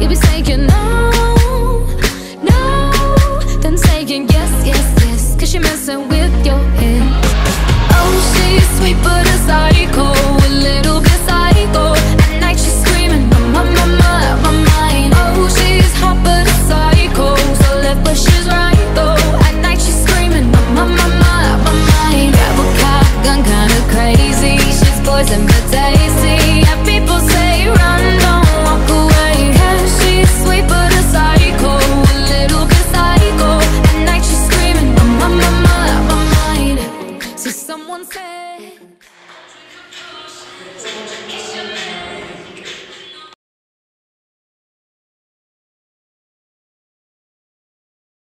You'll be saying no, no, then saying yes, yes, yes. Cause you're messing with night